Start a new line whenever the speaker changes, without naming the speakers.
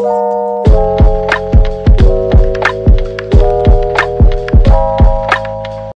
you